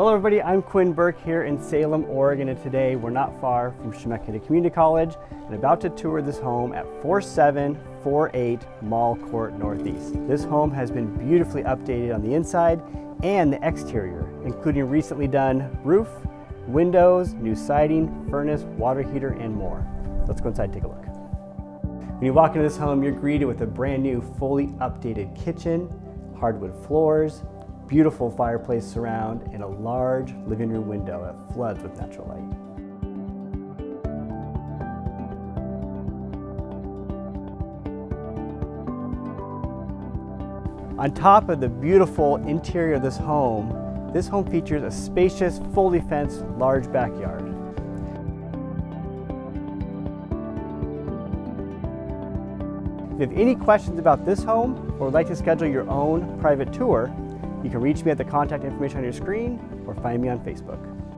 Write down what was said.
Hello everybody, I'm Quinn Burke here in Salem, Oregon, and today we're not far from Chemeketa Community College and about to tour this home at 4748 Mall Court Northeast. This home has been beautifully updated on the inside and the exterior, including recently done roof, windows, new siding, furnace, water heater, and more. Let's go inside take a look. When you walk into this home, you're greeted with a brand new, fully updated kitchen, hardwood floors, beautiful fireplace surround, and a large living room window that floods with natural light. On top of the beautiful interior of this home, this home features a spacious, fully fenced, large backyard. If you have any questions about this home or would like to schedule your own private tour, you can reach me at the contact information on your screen or find me on Facebook.